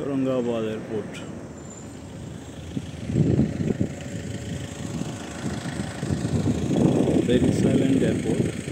Aurangabad Airport. Very silent airport.